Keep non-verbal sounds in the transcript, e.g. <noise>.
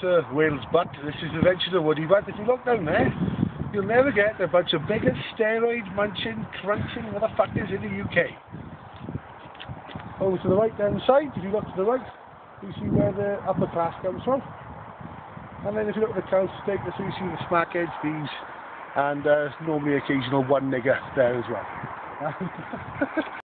to Wales Butt. This is the of Woody Butt. If you look down there, you'll never get a bunch of bigger steroid munching, crunching motherfuckers in the UK. Over to the right down the side, if you look to the right, you see where the upper class comes from. And then if you look at the council stake, you see the smack edge these, and uh, normally occasional one nigger there as well. <laughs>